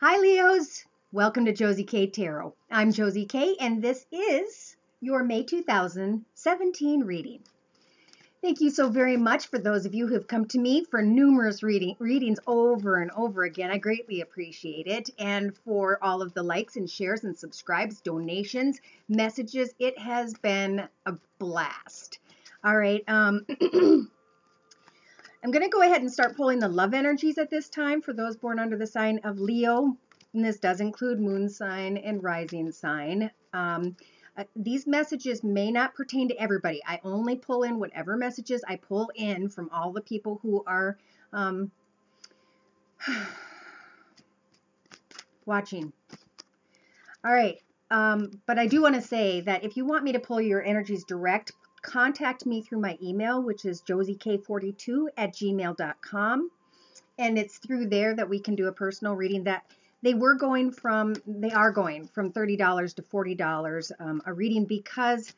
Hi, Leos. Welcome to Josie K Tarot. I'm Josie K, and this is your May 2017 reading. Thank you so very much for those of you who have come to me for numerous reading, readings over and over again. I greatly appreciate it. And for all of the likes and shares and subscribes, donations, messages, it has been a blast. All right. Um, I'm going to go ahead and start pulling the love energies at this time for those born under the sign of Leo. And this does include moon sign and rising sign. Um, uh, these messages may not pertain to everybody. I only pull in whatever messages I pull in from all the people who are um, watching. All right. Um, but I do want to say that if you want me to pull your energies direct, contact me through my email, which is josiek42 at gmail.com. And it's through there that we can do a personal reading that they were going from, they are going from $30 to $40 um, a reading because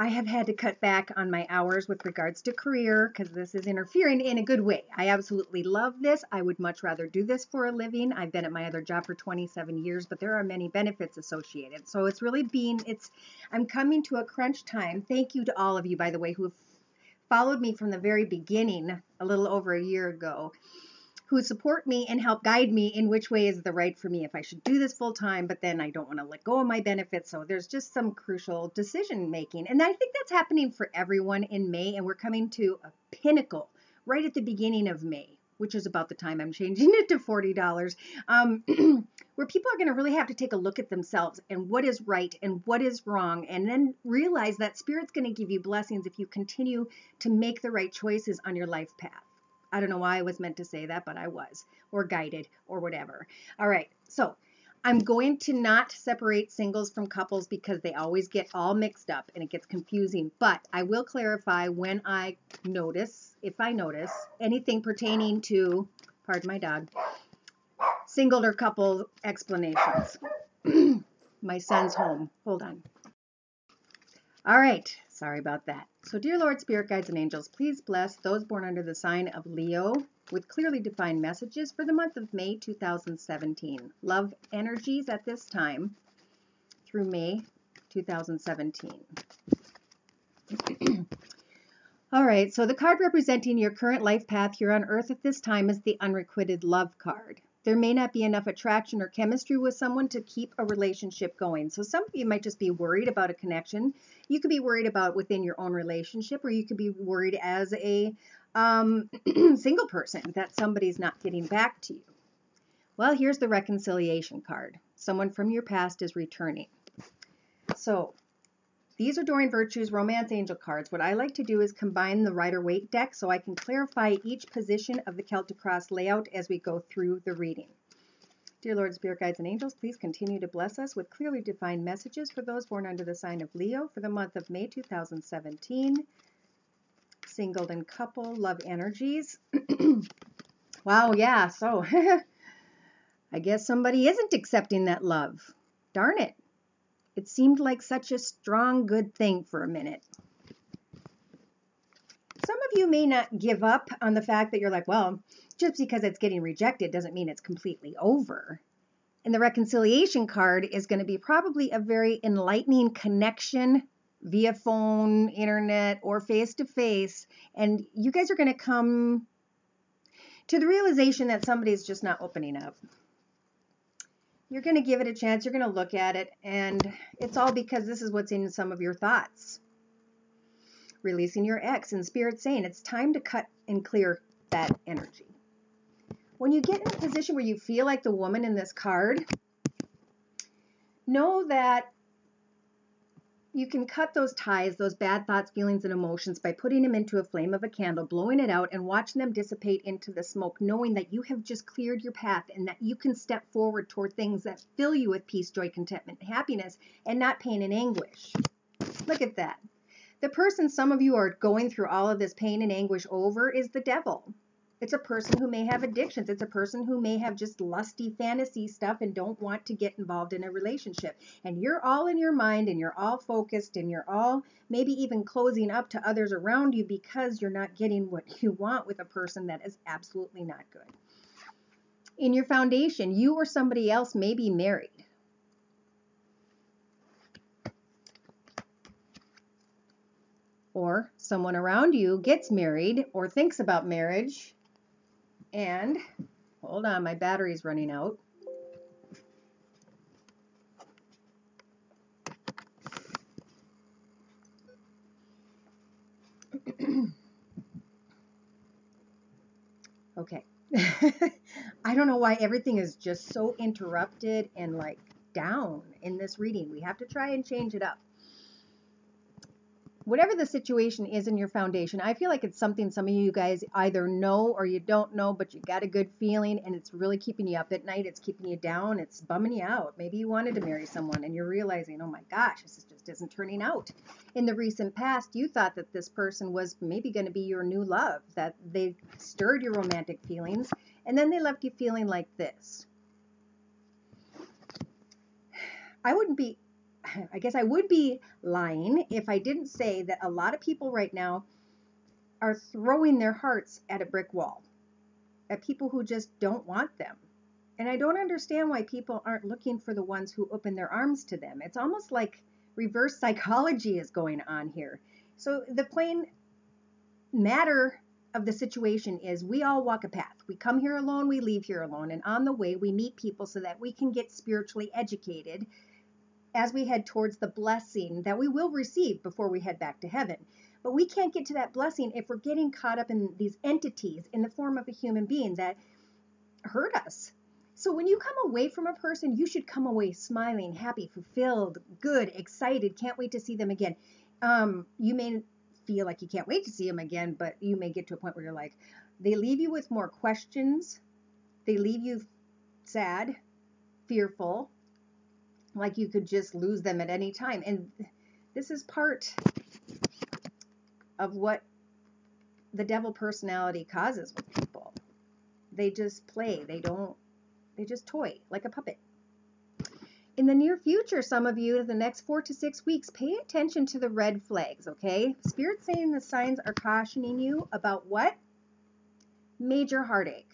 I have had to cut back on my hours with regards to career because this is interfering in a good way. I absolutely love this. I would much rather do this for a living. I've been at my other job for 27 years, but there are many benefits associated. So it's really being, it's, I'm coming to a crunch time. Thank you to all of you, by the way, who have followed me from the very beginning a little over a year ago who support me and help guide me in which way is the right for me if I should do this full time, but then I don't want to let go of my benefits. So there's just some crucial decision making. And I think that's happening for everyone in May. And we're coming to a pinnacle right at the beginning of May, which is about the time I'm changing it to $40, um, where people are going to really have to take a look at themselves and what is right and what is wrong, and then realize that Spirit's going to give you blessings if you continue to make the right choices on your life path. I don't know why I was meant to say that, but I was, or guided, or whatever. All right, so I'm going to not separate singles from couples because they always get all mixed up and it gets confusing. But I will clarify when I notice, if I notice, anything pertaining to, pardon my dog, single or couple explanations. my son's home. Hold on. All right, sorry about that. So, dear Lord, Spirit Guides and Angels, please bless those born under the sign of Leo with clearly defined messages for the month of May 2017. Love energies at this time through May 2017. All right, so the card representing your current life path here on earth at this time is the unrequited love card there may not be enough attraction or chemistry with someone to keep a relationship going. So some of you might just be worried about a connection. You could be worried about within your own relationship, or you could be worried as a um, single person that somebody's not getting back to you. Well, here's the reconciliation card. Someone from your past is returning. So these are Doreen Virtue's Romance Angel cards. What I like to do is combine the Rider-Waite deck so I can clarify each position of the Celtic Cross layout as we go through the reading. Dear Lord, Spirit Guides, and Angels, please continue to bless us with clearly defined messages for those born under the sign of Leo for the month of May 2017. Singled and couple, love energies. wow, yeah, so I guess somebody isn't accepting that love. Darn it. It seemed like such a strong, good thing for a minute. Some of you may not give up on the fact that you're like, well, just because it's getting rejected doesn't mean it's completely over. And the reconciliation card is going to be probably a very enlightening connection via phone, internet, or face to face. And you guys are going to come to the realization that somebody's just not opening up you're going to give it a chance. You're going to look at it. And it's all because this is what's in some of your thoughts. Releasing your ex and spirit saying it's time to cut and clear that energy. When you get in a position where you feel like the woman in this card, know that you can cut those ties, those bad thoughts, feelings, and emotions by putting them into a flame of a candle, blowing it out, and watching them dissipate into the smoke, knowing that you have just cleared your path and that you can step forward toward things that fill you with peace, joy, contentment, happiness, and not pain and anguish. Look at that. The person some of you are going through all of this pain and anguish over is the devil. It's a person who may have addictions. It's a person who may have just lusty fantasy stuff and don't want to get involved in a relationship. And you're all in your mind and you're all focused and you're all maybe even closing up to others around you because you're not getting what you want with a person that is absolutely not good. In your foundation, you or somebody else may be married. Or someone around you gets married or thinks about marriage. And hold on, my battery's running out. okay. I don't know why everything is just so interrupted and like down in this reading. We have to try and change it up whatever the situation is in your foundation, I feel like it's something some of you guys either know or you don't know, but you got a good feeling and it's really keeping you up at night. It's keeping you down. It's bumming you out. Maybe you wanted to marry someone and you're realizing, oh my gosh, this just isn't turning out. In the recent past, you thought that this person was maybe going to be your new love, that they stirred your romantic feelings, and then they left you feeling like this. I wouldn't be I guess I would be lying if I didn't say that a lot of people right now are throwing their hearts at a brick wall, at people who just don't want them. And I don't understand why people aren't looking for the ones who open their arms to them. It's almost like reverse psychology is going on here. So the plain matter of the situation is we all walk a path. We come here alone, we leave here alone, and on the way we meet people so that we can get spiritually educated as we head towards the blessing that we will receive before we head back to heaven. But we can't get to that blessing if we're getting caught up in these entities in the form of a human being that hurt us. So when you come away from a person, you should come away smiling, happy, fulfilled, good, excited, can't wait to see them again. Um, you may feel like you can't wait to see them again, but you may get to a point where you're like, they leave you with more questions. They leave you sad, fearful, like you could just lose them at any time. And this is part of what the devil personality causes with people. They just play, they don't, they just toy like a puppet. In the near future, some of you, the next four to six weeks, pay attention to the red flags, okay? Spirit saying the signs are cautioning you about what? Major heartache.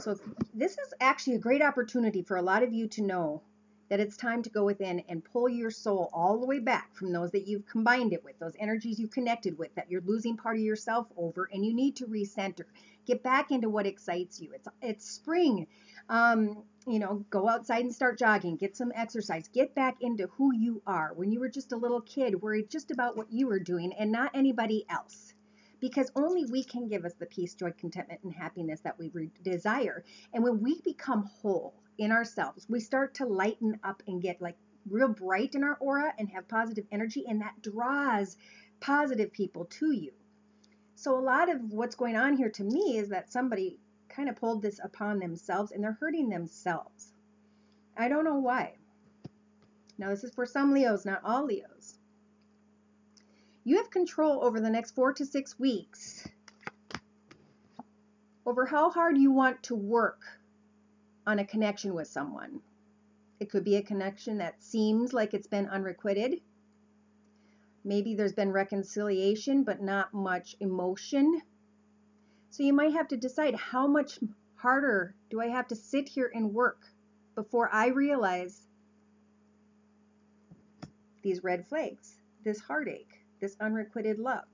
So this is actually a great opportunity for a lot of you to know that it's time to go within and pull your soul all the way back from those that you've combined it with, those energies you connected with, that you're losing part of yourself over, and you need to recenter. Get back into what excites you. It's it's spring. Um, you know, go outside and start jogging, get some exercise, get back into who you are. When you were just a little kid, worried just about what you were doing and not anybody else because only we can give us the peace, joy, contentment, and happiness that we desire. And when we become whole, in ourselves, we start to lighten up and get like real bright in our aura and have positive energy, and that draws positive people to you. So, a lot of what's going on here to me is that somebody kind of pulled this upon themselves and they're hurting themselves. I don't know why. Now, this is for some Leos, not all Leos. You have control over the next four to six weeks over how hard you want to work on a connection with someone. It could be a connection that seems like it's been unrequited. Maybe there's been reconciliation, but not much emotion. So you might have to decide how much harder do I have to sit here and work before I realize these red flags, this heartache, this unrequited love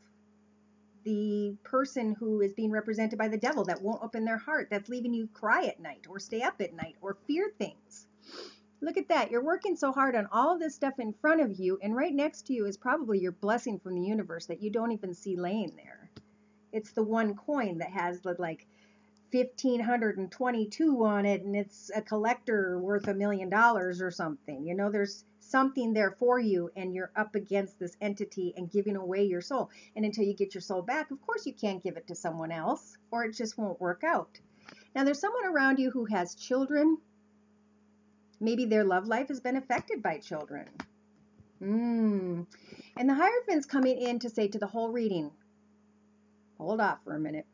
the person who is being represented by the devil that won't open their heart, that's leaving you cry at night or stay up at night or fear things. Look at that. You're working so hard on all this stuff in front of you, and right next to you is probably your blessing from the universe that you don't even see laying there. It's the one coin that has the like 1522 on it, and it's a collector worth a million dollars or something. You know, there's something there for you and you're up against this entity and giving away your soul. And until you get your soul back, of course you can't give it to someone else or it just won't work out. Now there's someone around you who has children. Maybe their love life has been affected by children. Mm. And the Hierophant's coming in to say to the whole reading, hold off for a minute.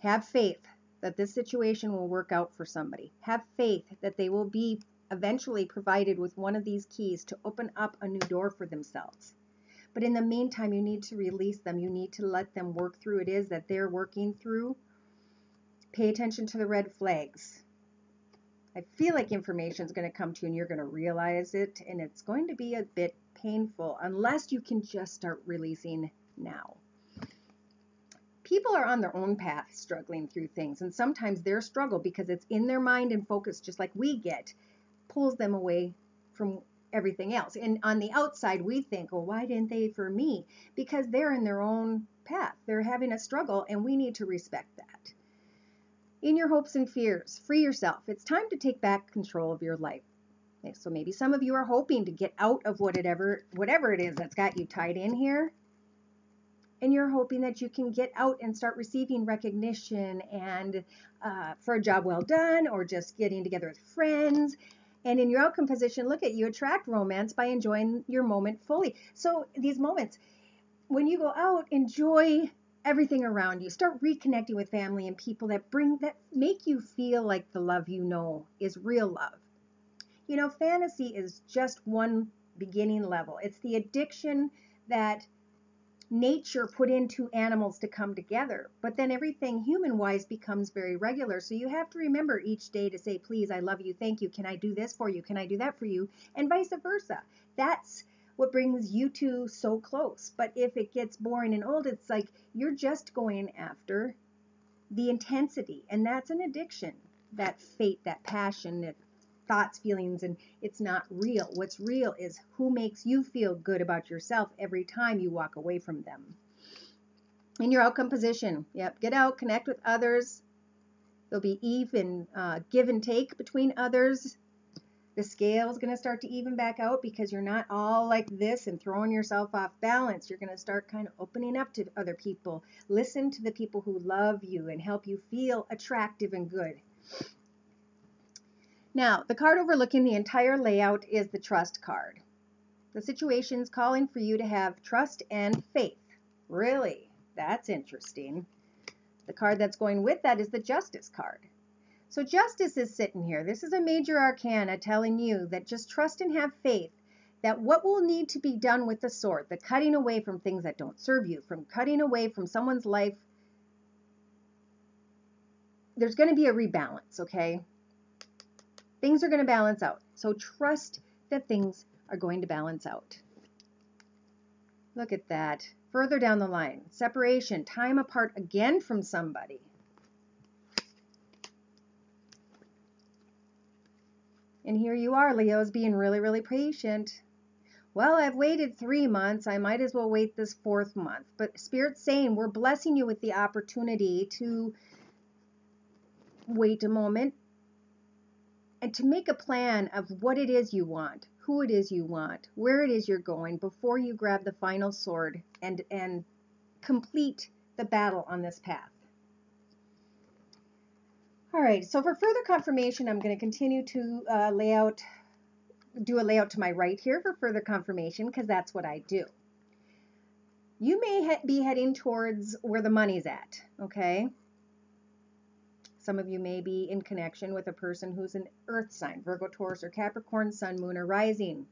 Have faith that this situation will work out for somebody. Have faith that they will be eventually provided with one of these keys to open up a new door for themselves. But in the meantime, you need to release them. You need to let them work through it is that they're working through. pay attention to the red flags. I feel like information is going to come to you and you're going to realize it, and it's going to be a bit painful unless you can just start releasing now. People are on their own path struggling through things, and sometimes their struggle, because it's in their mind and focus, just like we get, pulls them away from everything else. And on the outside, we think, well, why didn't they for me? Because they're in their own path. They're having a struggle, and we need to respect that. In your hopes and fears, free yourself. It's time to take back control of your life. So maybe some of you are hoping to get out of whatever whatever it is that's got you tied in here. And you're hoping that you can get out and start receiving recognition and uh, for a job well done or just getting together with friends and in your outcome position, look at you attract romance by enjoying your moment fully. So these moments, when you go out, enjoy everything around you. Start reconnecting with family and people that bring that make you feel like the love you know is real love. You know, fantasy is just one beginning level. It's the addiction that nature put into animals to come together. But then everything human wise becomes very regular. So you have to remember each day to say, please, I love you, thank you, can I do this for you, can I do that for you, and vice versa. That's what brings you two so close. But if it gets boring and old, it's like you're just going after the intensity, and that's an addiction. That fate, that passion, that thoughts, feelings, and it's not real. What's real is who makes you feel good about yourself every time you walk away from them. In your outcome position, yep, get out, connect with others. There'll be even uh, give and take between others. The scale is going to start to even back out because you're not all like this and throwing yourself off balance. You're going to start kind of opening up to other people. Listen to the people who love you and help you feel attractive and good. Now, the card overlooking the entire layout is the trust card. The situation is calling for you to have trust and faith. Really? That's interesting. The card that's going with that is the justice card. So justice is sitting here. This is a major arcana telling you that just trust and have faith that what will need to be done with the sword, the cutting away from things that don't serve you, from cutting away from someone's life, there's going to be a rebalance, okay? Things are going to balance out. So trust that things are going to balance out. Look at that. Further down the line, separation, time apart again from somebody. And here you are, Leos, being really, really patient. Well, I've waited three months. I might as well wait this fourth month. But Spirit's saying we're blessing you with the opportunity to wait a moment, and to make a plan of what it is you want, who it is you want, where it is you're going before you grab the final sword and and complete the battle on this path. All right, so for further confirmation, I'm going to continue to uh, lay out, do a layout to my right here for further confirmation because that's what I do. You may be heading towards where the money's at, okay? Some of you may be in connection with a person who's an earth sign, Virgo, Taurus, or Capricorn, sun, moon, or rising.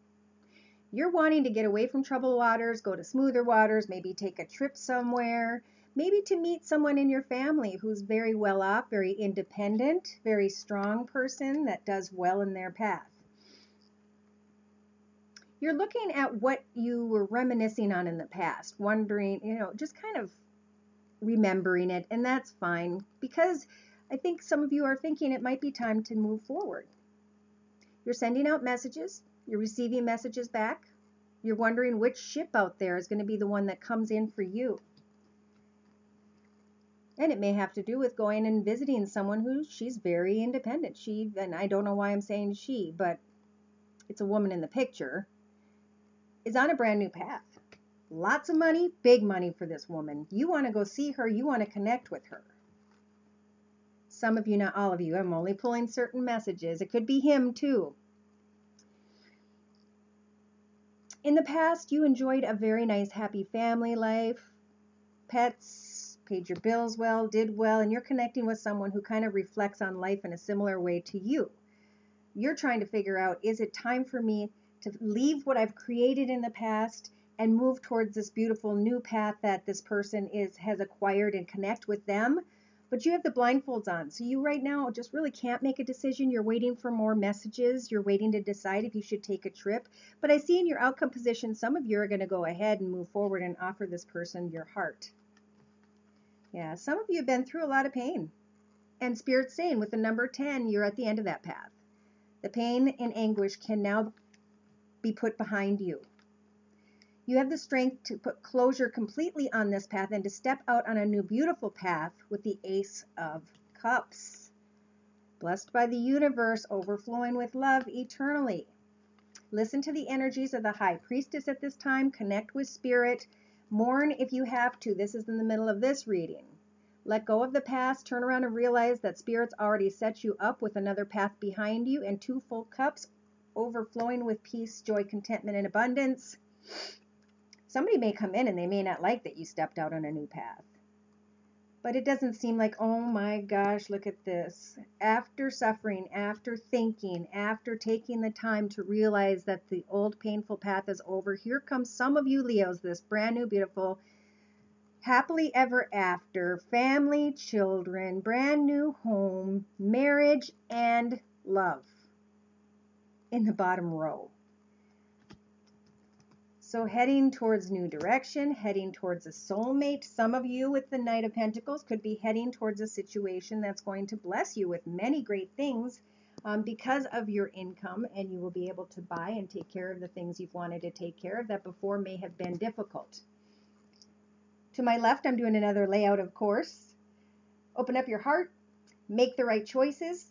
You're wanting to get away from troubled waters, go to smoother waters, maybe take a trip somewhere, maybe to meet someone in your family who's very well off, very independent, very strong person that does well in their path. You're looking at what you were reminiscing on in the past, wondering, you know, just kind of remembering it, and that's fine because I think some of you are thinking it might be time to move forward. You're sending out messages, you're receiving messages back, you're wondering which ship out there is going to be the one that comes in for you. And it may have to do with going and visiting someone who she's very independent. She, and I don't know why I'm saying she, but it's a woman in the picture, is on a brand new path. Lots of money, big money for this woman. You want to go see her, you want to connect with her. Some of you, not all of you. I'm only pulling certain messages. It could be him too. In the past, you enjoyed a very nice, happy family life, pets, paid your bills well, did well, and you're connecting with someone who kind of reflects on life in a similar way to you. You're trying to figure out is it time for me to leave what I've created in the past and move towards this beautiful new path that this person is has acquired and connect with them but you have the blindfolds on. So you right now just really can't make a decision. You're waiting for more messages. You're waiting to decide if you should take a trip. But I see in your outcome position, some of you are going to go ahead and move forward and offer this person your heart. Yeah, some of you have been through a lot of pain. And Spirit's saying with the number 10, you're at the end of that path. The pain and anguish can now be put behind you. You have the strength to put closure completely on this path and to step out on a new beautiful path with the Ace of Cups. Blessed by the universe, overflowing with love eternally. Listen to the energies of the High Priestess at this time. Connect with Spirit. Mourn if you have to. This is in the middle of this reading. Let go of the past. Turn around and realize that Spirit's already set you up with another path behind you and two full cups overflowing with peace, joy, contentment, and abundance somebody may come in and they may not like that you stepped out on a new path. But it doesn't seem like, oh my gosh, look at this. After suffering, after thinking, after taking the time to realize that the old painful path is over, here comes some of you Leos, this brand new, beautiful, happily ever after, family, children, brand new home, marriage, and love in the bottom row. So heading towards new direction, heading towards a soulmate. Some of you with the Knight of Pentacles could be heading towards a situation that's going to bless you with many great things um, because of your income, and you will be able to buy and take care of the things you've wanted to take care of that before may have been difficult. To my left, I'm doing another layout, of course. Open up your heart, make the right choices,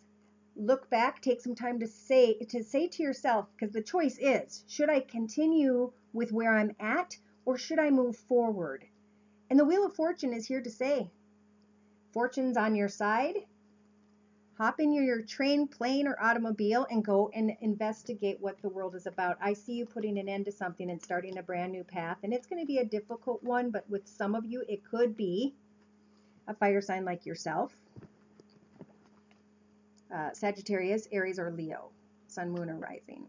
look back, take some time to say to say to yourself, because the choice is, should I continue with where I'm at or should I move forward? And the Wheel of Fortune is here to say, fortune's on your side. Hop in your train, plane, or automobile and go and investigate what the world is about. I see you putting an end to something and starting a brand new path. And it's going to be a difficult one, but with some of you, it could be a fire sign like yourself uh, Sagittarius, Aries, or Leo, Sun, Moon, or Rising.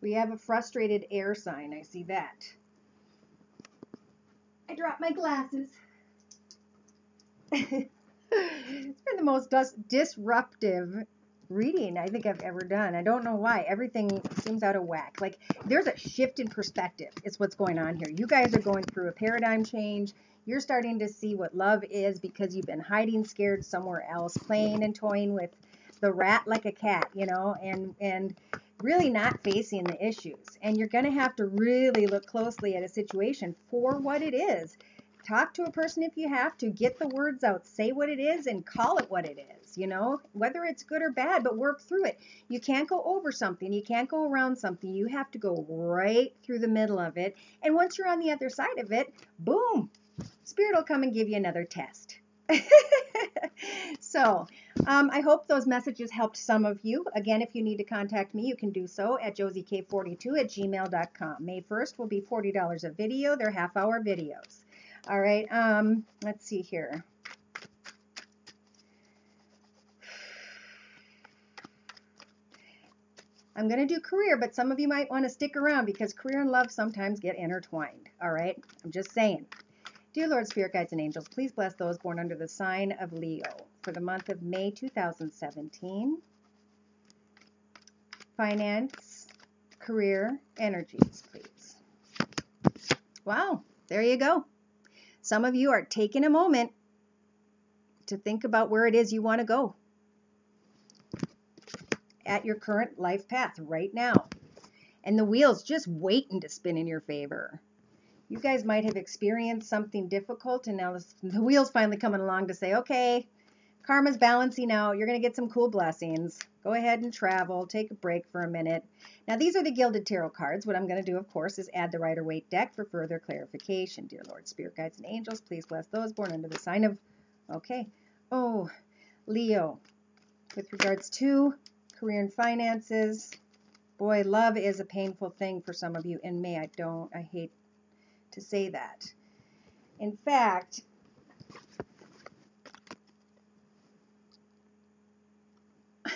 We have a frustrated air sign. I see that. I dropped my glasses. it's been the most disruptive reading I think I've ever done. I don't know why. Everything seems out of whack. Like there's a shift in perspective is what's going on here. You guys are going through a paradigm change. You're starting to see what love is because you've been hiding scared somewhere else, playing and toying with the rat like a cat, you know, and and really not facing the issues. And you're going to have to really look closely at a situation for what it is. Talk to a person if you have to, get the words out, say what it is and call it what it is, you know, whether it's good or bad, but work through it. You can't go over something, you can't go around something. You have to go right through the middle of it. And once you're on the other side of it, boom, Spirit will come and give you another test. so, um, I hope those messages helped some of you. Again, if you need to contact me, you can do so at josiek42 at gmail.com. May 1st will be $40 a video. They're half hour videos. All right, um, let's see here. I'm going to do career, but some of you might want to stick around because career and love sometimes get intertwined. All right, I'm just saying. Dear Lord, Spirit Guides, and Angels, please bless those born under the sign of Leo for the month of May 2017. Finance, career, energies, please. Wow, there you go. Some of you are taking a moment to think about where it is you want to go at your current life path right now. And the wheel's just waiting to spin in your favor you guys might have experienced something difficult and now the wheel's finally coming along to say, okay, karma's balancing out. You're going to get some cool blessings. Go ahead and travel. Take a break for a minute. Now, these are the Gilded Tarot cards. What I'm going to do, of course, is add the Rider Waite deck for further clarification. Dear Lord, Spirit Guides, and Angels, please bless those born under the sign of, okay, oh, Leo. With regards to career and finances, boy, love is a painful thing for some of you. And May, I don't, I hate to say that. In fact,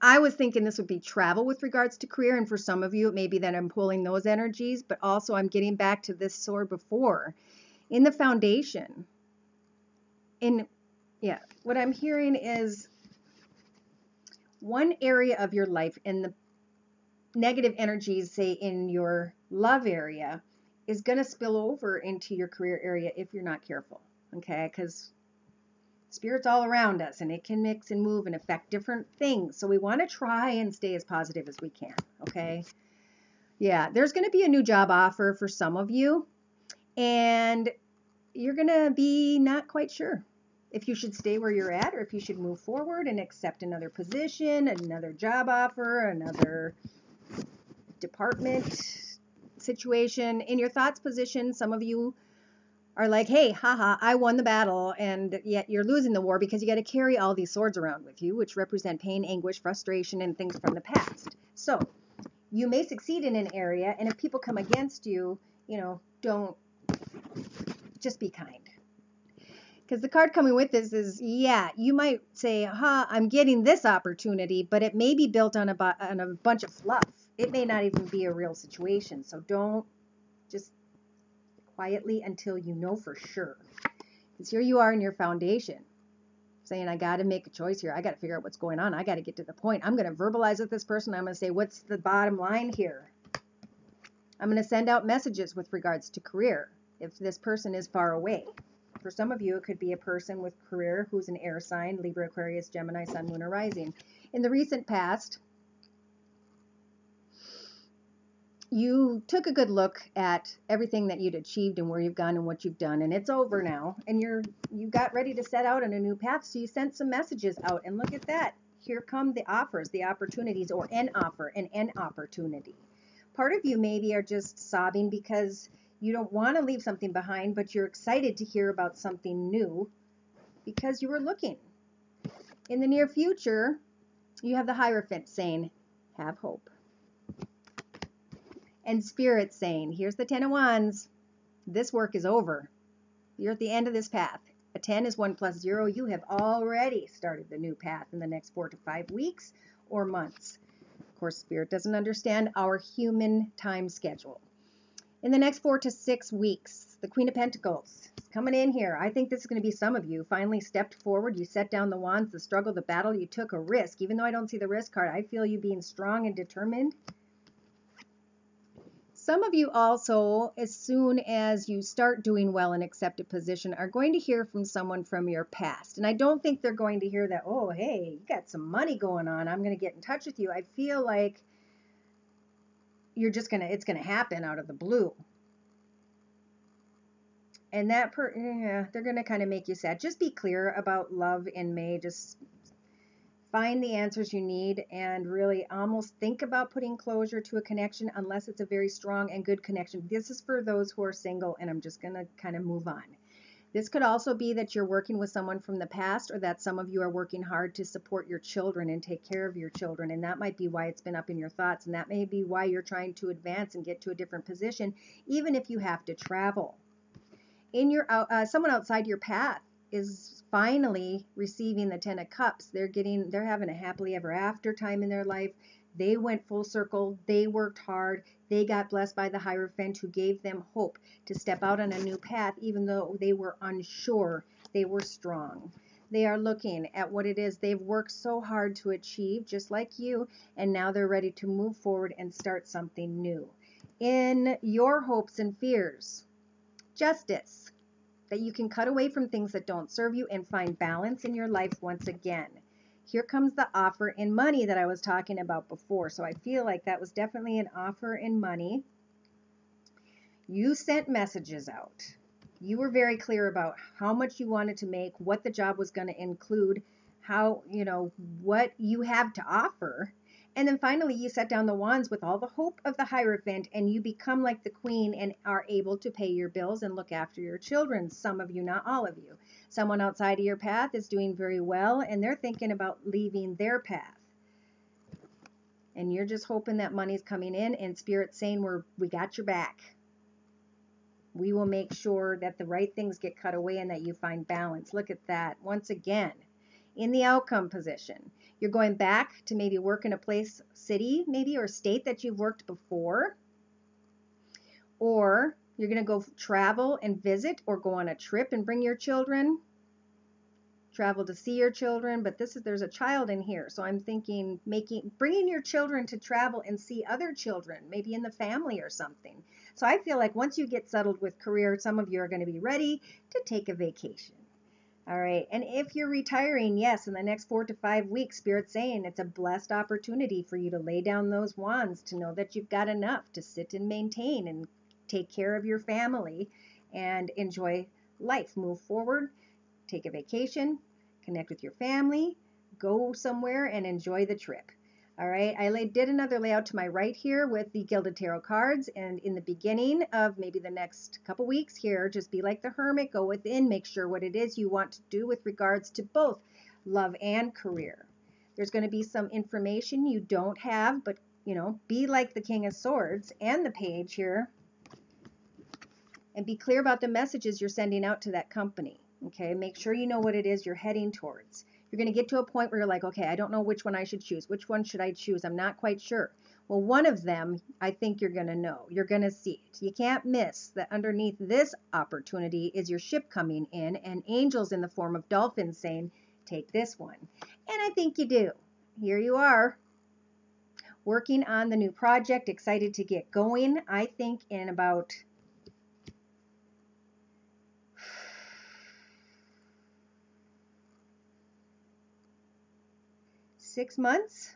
I was thinking this would be travel with regards to career, and for some of you, it may be that I'm pulling those energies, but also I'm getting back to this sword before. In the foundation, in yeah, what I'm hearing is one area of your life in the negative energies, say in your love area, is going to spill over into your career area if you're not careful. Okay, because spirit's all around us and it can mix and move and affect different things. So we want to try and stay as positive as we can. Okay. Yeah, there's going to be a new job offer for some of you, and you're going to be not quite sure if you should stay where you're at or if you should move forward and accept another position, another job offer, another department situation. In your thoughts position, some of you are like, hey, haha, I won the battle, and yet you're losing the war because you got to carry all these swords around with you, which represent pain, anguish, frustration, and things from the past. So you may succeed in an area, and if people come against you, you know, don't just be kind. Because the card coming with this is, yeah, you might say, huh, I'm getting this opportunity, but it may be built on a, on a bunch of fluff. It may not even be a real situation. So don't just quietly until you know for sure. Because here you are in your foundation saying, I got to make a choice here. I got to figure out what's going on. I got to get to the point. I'm going to verbalize with this person. I'm going to say, what's the bottom line here? I'm going to send out messages with regards to career if this person is far away. For some of you, it could be a person with career who's an air sign, Libra, Aquarius, Gemini, Sun, Moon, or Rising. In the recent past, you took a good look at everything that you'd achieved and where you've gone and what you've done and it's over now and you're you got ready to set out on a new path so you sent some messages out and look at that. Here come the offers the opportunities or an offer and an opportunity. Part of you maybe are just sobbing because you don't want to leave something behind but you're excited to hear about something new because you were looking. In the near future you have the hierophant saying have hope and spirit saying, here's the 10 of wands. This work is over. You're at the end of this path. A 10 is 1 plus 0. You have already started the new path in the next four to five weeks or months. Of course, Spirit doesn't understand our human time schedule. In the next four to six weeks, the Queen of Pentacles is coming in here. I think this is going to be some of you. Finally stepped forward. You set down the wands, the struggle, the battle. You took a risk. Even though I don't see the risk card, I feel you being strong and determined some of you also, as soon as you start doing well and accept a position, are going to hear from someone from your past. And I don't think they're going to hear that, oh, hey, you got some money going on. I'm going to get in touch with you. I feel like you're just going to, it's going to happen out of the blue. And that, per, yeah, they're going to kind of make you sad. Just be clear about love in May. Just find the answers you need and really almost think about putting closure to a connection unless it's a very strong and good connection. This is for those who are single, and I'm just going to kind of move on. This could also be that you're working with someone from the past or that some of you are working hard to support your children and take care of your children. And that might be why it's been up in your thoughts. And that may be why you're trying to advance and get to a different position, even if you have to travel. In your uh, someone outside your path is finally receiving the Ten of Cups. They're getting, they're having a happily ever after time in their life. They went full circle. They worked hard. They got blessed by the Hierophant who gave them hope to step out on a new path, even though they were unsure. They were strong. They are looking at what it is they've worked so hard to achieve, just like you, and now they're ready to move forward and start something new. In your hopes and fears, justice that you can cut away from things that don't serve you and find balance in your life once again. Here comes the offer in money that I was talking about before. So I feel like that was definitely an offer in money. You sent messages out. You were very clear about how much you wanted to make, what the job was going to include, how, you know, what you have to offer and then finally, you set down the wands with all the hope of the Hierophant, and you become like the queen and are able to pay your bills and look after your children. Some of you, not all of you. Someone outside of your path is doing very well, and they're thinking about leaving their path. And you're just hoping that money's coming in, and Spirit's saying, We're, we got your back. We will make sure that the right things get cut away and that you find balance. Look at that. Once again, in the outcome position. You're going back to maybe work in a place, city maybe, or state that you've worked before. Or you're going to go travel and visit or go on a trip and bring your children. travel to see your children, but this is there's a child in here. So I'm thinking making bringing your children to travel and see other children, maybe in the family or something. So I feel like once you get settled with career, some of you are going to be ready to take a vacation. All right. And if you're retiring, yes, in the next four to five weeks, Spirit's saying it's a blessed opportunity for you to lay down those wands to know that you've got enough to sit and maintain and take care of your family and enjoy life. Move forward, take a vacation, connect with your family, go somewhere and enjoy the trip. All right, I did another layout to my right here with the Gilded Tarot cards. And in the beginning of maybe the next couple weeks here, just be like the Hermit, go within, make sure what it is you want to do with regards to both love and career. There's going to be some information you don't have, but, you know, be like the King of Swords and the Page here. And be clear about the messages you're sending out to that company. Okay, make sure you know what it is you're heading towards. You're going to get to a point where you're like, okay, I don't know which one I should choose. Which one should I choose? I'm not quite sure. Well, one of them, I think you're going to know. You're going to see it. You can't miss that underneath this opportunity is your ship coming in and angels in the form of dolphins saying, take this one. And I think you do. Here you are, working on the new project, excited to get going. I think in about six months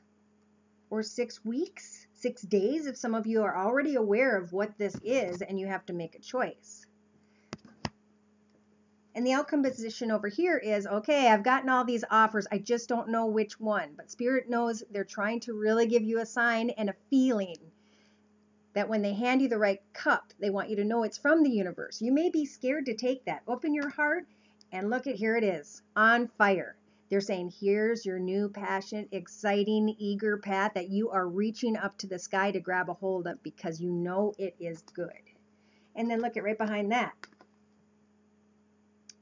or six weeks, six days, if some of you are already aware of what this is and you have to make a choice. And the outcome position over here is, okay, I've gotten all these offers. I just don't know which one. But Spirit knows they're trying to really give you a sign and a feeling that when they hand you the right cup, they want you to know it's from the universe. You may be scared to take that. Open your heart and look at here it is on fire. They're saying, here's your new passionate, exciting, eager path that you are reaching up to the sky to grab a hold of because you know it is good. And then look at right behind that.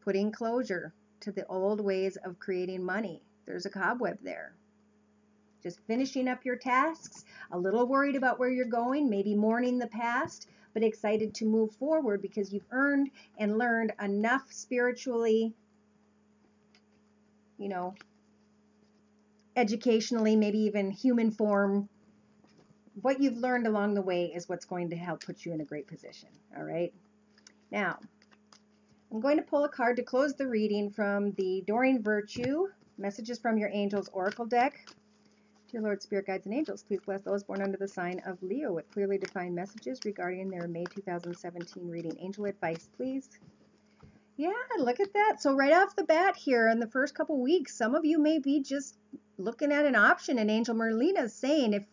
Putting closure to the old ways of creating money. There's a cobweb there. Just finishing up your tasks, a little worried about where you're going, maybe mourning the past, but excited to move forward because you've earned and learned enough spiritually you know, educationally, maybe even human form, what you've learned along the way is what's going to help put you in a great position. All right. Now, I'm going to pull a card to close the reading from the Doreen Virtue Messages from Your Angels Oracle deck. Dear Lord, Spirit Guides and Angels, please bless those born under the sign of Leo with clearly defined messages regarding their May 2017 reading. Angel advice, please. Yeah, look at that. So right off the bat here in the first couple weeks, some of you may be just looking at an option and Angel Merlina is saying if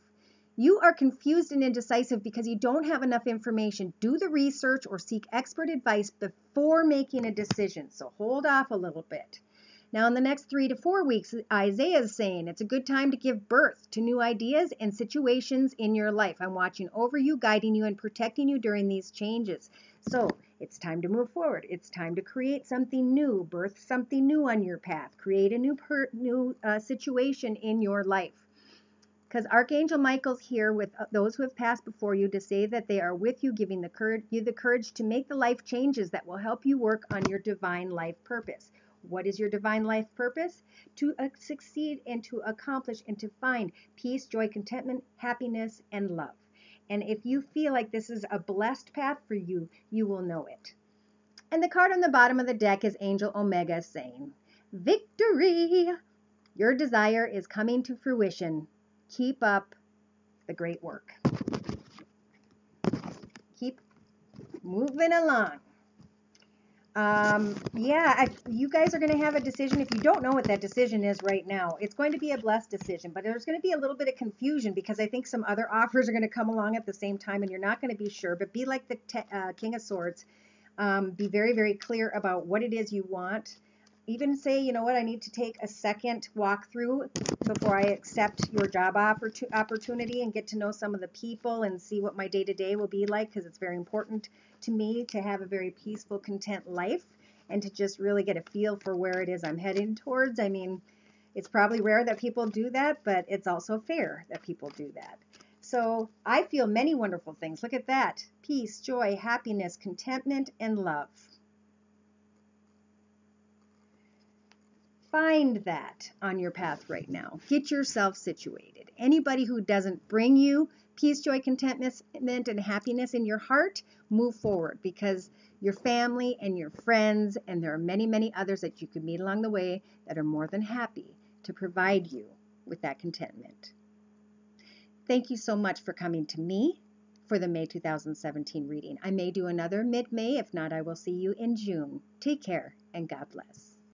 you are confused and indecisive because you don't have enough information, do the research or seek expert advice before making a decision. So hold off a little bit. Now, in the next three to four weeks, Isaiah is saying it's a good time to give birth to new ideas and situations in your life. I'm watching over you, guiding you, and protecting you during these changes. So it's time to move forward. It's time to create something new, birth something new on your path, create a new per, new uh, situation in your life. Because Archangel Michael's here with uh, those who have passed before you to say that they are with you, giving the you the courage to make the life changes that will help you work on your divine life purpose. What is your divine life purpose? To uh, succeed and to accomplish and to find peace, joy, contentment, happiness, and love. And if you feel like this is a blessed path for you, you will know it. And the card on the bottom of the deck is Angel Omega saying, Victory! Your desire is coming to fruition. Keep up the great work. Keep moving along. Um, yeah, I, you guys are going to have a decision. If you don't know what that decision is right now, it's going to be a blessed decision, but there's going to be a little bit of confusion because I think some other offers are going to come along at the same time and you're not going to be sure. But be like the uh, King of Swords. Um, be very, very clear about what it is you want even say, you know what, I need to take a second walkthrough before I accept your job offer opportunity and get to know some of the people and see what my day to day will be like because it's very important to me to have a very peaceful, content life and to just really get a feel for where it is I'm heading towards. I mean, it's probably rare that people do that, but it's also fair that people do that. So I feel many wonderful things. Look at that peace, joy, happiness, contentment, and love. Find that on your path right now. Get yourself situated. Anybody who doesn't bring you peace, joy, contentment, and happiness in your heart, move forward because your family and your friends, and there are many, many others that you could meet along the way that are more than happy to provide you with that contentment. Thank you so much for coming to me for the May 2017 reading. I may do another mid May. If not, I will see you in June. Take care and God bless.